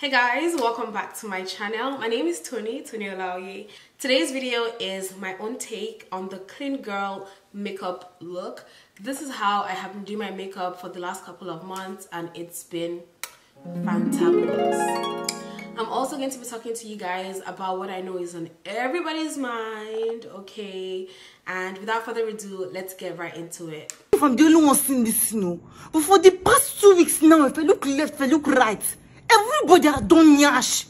Hey guys, welcome back to my channel. My name is Toni, Toni Olaoye. Today's video is my own take on the clean girl makeup look. This is how I have been doing my makeup for the last couple of months and it's been fantabulous. I'm also going to be talking to you guys about what I know is on everybody's mind, okay? And without further ado, let's get right into it. If I'm the only one seeing this, you but for the past two weeks now, if I look left, if I look right, everybody has done nyash.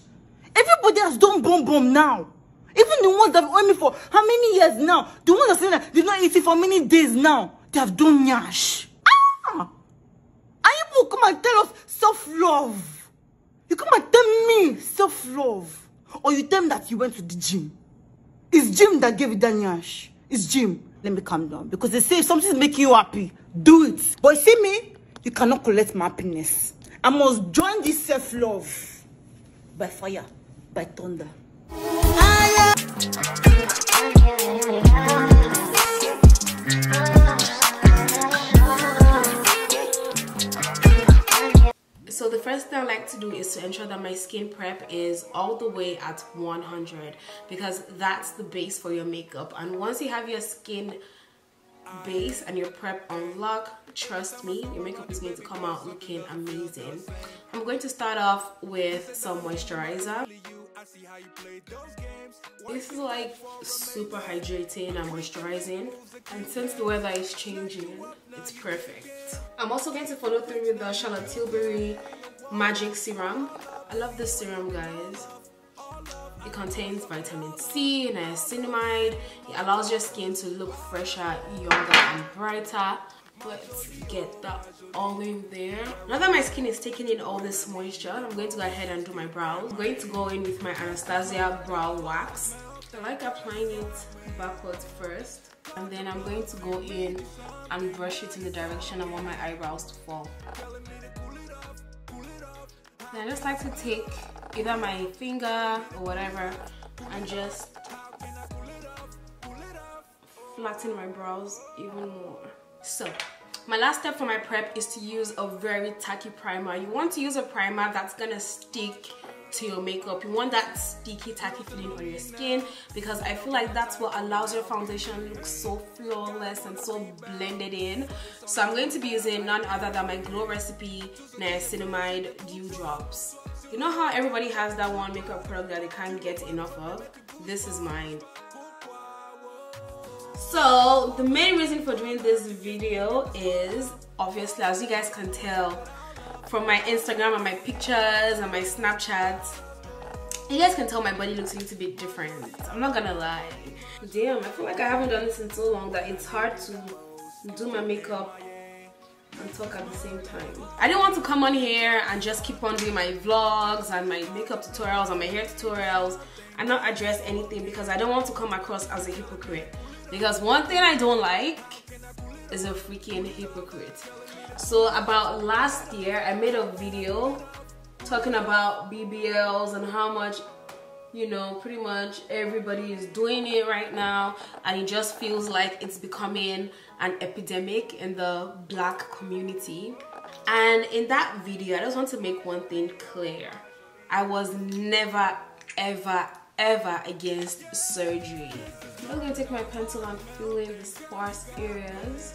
Everybody has done bomb bomb now. Even the ones that have owed me for how many years now? The ones that say that they've not eaten for many days now, they have done nyash. Ah! And you will come and tell us self-love. You come and tell me self-love. Or you tell me that you went to the gym. It's gym that gave you that nyash. It's gym. Let me calm down. Because they say if something is making you happy, do it. But you see me, you cannot collect my happiness. I must join this self-love. By fire, by thunder. So the first thing I like to do is to ensure that my skin prep is all the way at 100 because that's the base for your makeup. And once you have your skin base and your prep on lock, trust me, your makeup is going to come out looking amazing. I'm going to start off with some moisturizer. This is like super hydrating and moisturizing and since the weather is changing, it's perfect. I'm also going to follow through with the Charlotte Tilbury Magic Serum. I love this serum guys. It contains vitamin C, and niacinamide. It allows your skin to look fresher, younger and brighter. Let's get that all in there. Now that my skin is taking in all this moisture, I'm going to go ahead and do my brows. I'm going to go in with my Anastasia Brow Wax. I like applying it backwards first. And then I'm going to go in and brush it in the direction I want my eyebrows to fall. Then I just like to take either my finger or whatever and just flatten my brows even more. So, my last step for my prep is to use a very tacky primer. You want to use a primer that's gonna stick to your makeup. You want that sticky tacky feeling on your skin because I feel like that's what allows your foundation look so flawless and so blended in. So I'm going to be using none other than my Glow Recipe Niacinamide Dew Drops. You know how everybody has that one makeup product that they can't get enough of? This is mine. So the main reason for doing this video is obviously as you guys can tell from my Instagram and my pictures and my Snapchats you guys can tell my body looks a little bit different I'm not gonna lie damn I feel like I haven't done this in so long that it's hard to do my makeup and talk at the same time. I didn't want to come on here and just keep on doing my vlogs and my makeup tutorials and my hair tutorials and not address anything because I don't want to come across as a hypocrite. Because one thing I don't like is a freaking hypocrite. So about last year, I made a video talking about BBLs and how much you know pretty much everybody is doing it right now and it just feels like it's becoming an epidemic in the black community and in that video i just want to make one thing clear i was never ever ever against surgery i'm gonna take my pencil and fill in the sparse areas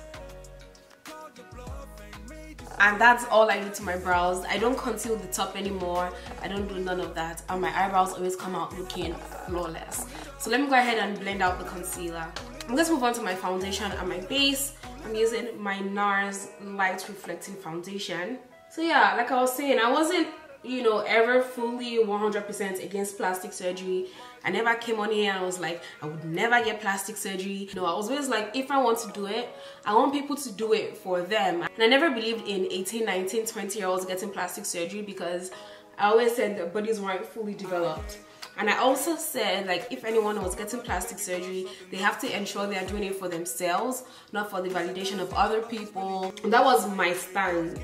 and that's all I do to my brows. I don't conceal the top anymore. I don't do none of that. And my eyebrows always come out looking flawless. So let me go ahead and blend out the concealer. Let's move on to my foundation and my base. I'm using my NARS Light Reflecting Foundation. So yeah, like I was saying, I wasn't you know, ever fully 100% against plastic surgery. I never came on here and I was like, I would never get plastic surgery. No, I was always like, if I want to do it, I want people to do it for them. And I never believed in 18, 19, 20 year olds getting plastic surgery because I always said that bodies weren't fully developed. And I also said like if anyone was getting plastic surgery, they have to ensure they are doing it for themselves, not for the validation of other people. And that was my stand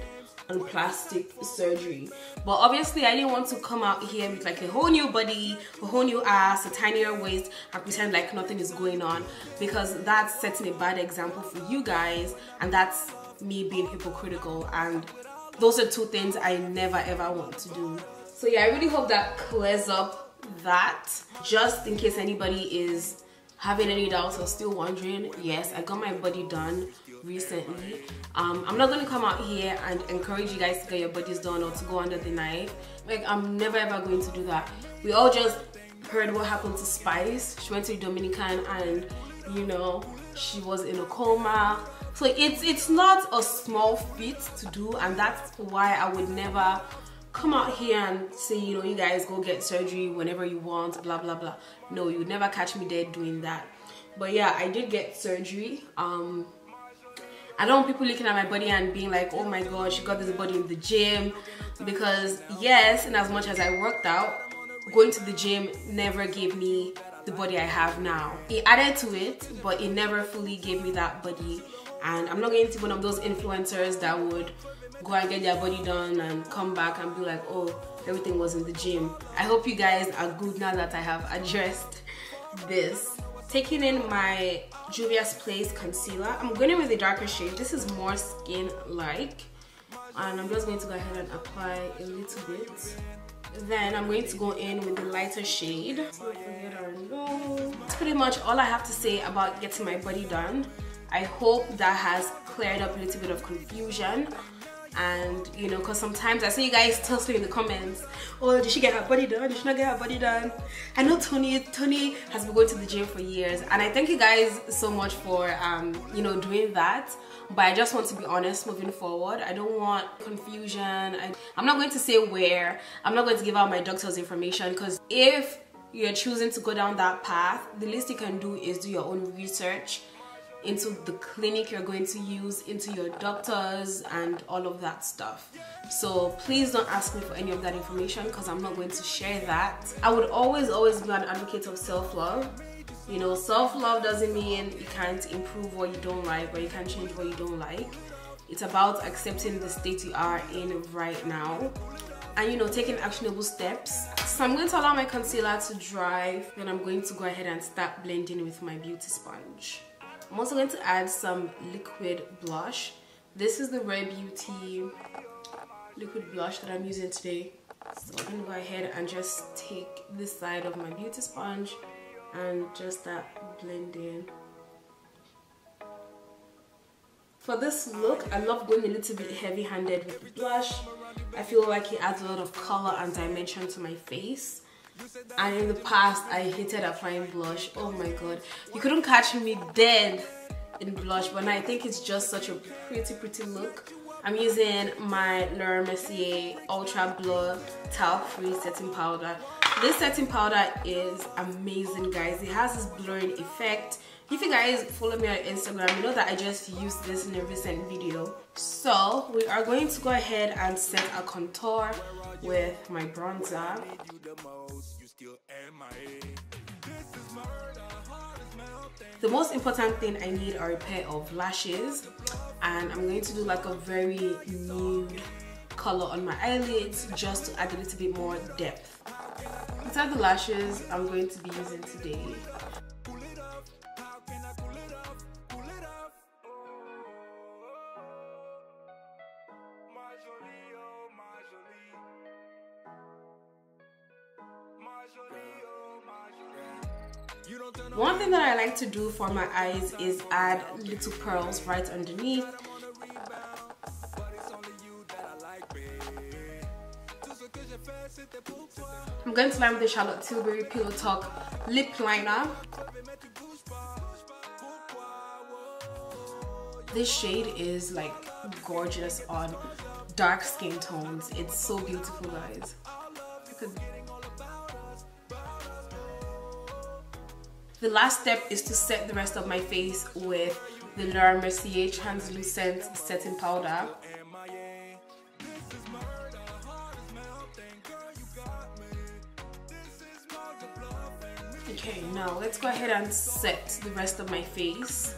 on plastic surgery. But obviously i didn't want to come out here with like a whole new body a whole new ass a tinier waist and pretend like nothing is going on. Because that's setting a bad example for you guys and that's me being hypocritical. And those are two things i never ever want to do. So yeah, I really hope that clears up that. Just in case anybody is having any doubts or still wondering, yes, I got my body done recently. Um, I'm not going to come out here and encourage you guys to get your bodies done or to go under the knife. Like, I'm never ever going to do that. We all just heard what happened to Spice. She went to the Dominican and, you know, she was in a coma. So it's it's not a small feat to do and that's why I would never come out here and say, you know, you guys go get surgery whenever you want, blah, blah, blah. No, you would never catch me dead doing that. But yeah, I did get surgery. Um, I don't want people looking at my body and being like, oh my god, she got this body in the gym. Because yes, and as much as I worked out, going to the gym never gave me the body I have now. It added to it, but it never fully gave me that body. And I'm not going to be one of those influencers that would go and get their body done and come back and be like, oh, everything was in the gym. I hope you guys are good now that I have addressed this. Taking in my Juvia's Place concealer. I'm going in with a darker shade. This is more skin-like. And I'm just going to go ahead and apply a little bit. Then I'm going to go in with the lighter shade. That's pretty much all I have to say about getting my body done. I hope that has cleared up a little bit of confusion and you know because sometimes I see you guys tussling in the comments oh did she get her body done? Did she not get her body done? I know Toni Toni has been going to the gym for years and I thank you guys so much for um, you know doing that but I just want to be honest moving forward. I don't want confusion. I, I'm not going to say where. I'm not going to give out my doctor's information because if you're choosing to go down that path the least you can do is do your own research into the clinic you're going to use, into your doctors and all of that stuff. So please don't ask me for any of that information because I'm not going to share that. I would always, always be an advocate of self-love. You know, self-love doesn't mean you can't improve what you don't like or you can't change what you don't like. It's about accepting the state you are in right now and you know taking actionable steps so i'm going to allow my concealer to dry then i'm going to go ahead and start blending with my beauty sponge I'm also going to add some liquid blush. This is the Rare Beauty liquid blush that I'm using today. So I'm going to go ahead and just take this side of my beauty sponge and just start blending. For this look, I love going a little bit heavy-handed with the blush. I feel like it adds a lot of color and dimension to my face and in the past I hated applying blush. Oh my god. You couldn't catch me dead in blush but now I think it's just such a pretty pretty look. I'm using my Laura Mercier Ultra Blur Talc Free Setting Powder. This setting powder is amazing guys. It has this blurring effect if you guys follow me on Instagram, you know that I just used this in a recent video. So we are going to go ahead and set a contour with my bronzer. The most important thing I need are a pair of lashes and I'm going to do like a very nude color on my eyelids just to add a little bit more depth. These are the lashes I'm going to be using today. One thing that I like to do for my eyes is add little pearls right underneath. I'm going to line with the Charlotte Tilbury Pillow Talk Lip Liner. This shade is like gorgeous on dark skin tones. It's so beautiful guys. The last step is to set the rest of my face with the Laura Mercier Translucent Setting Powder. Okay, now let's go ahead and set the rest of my face.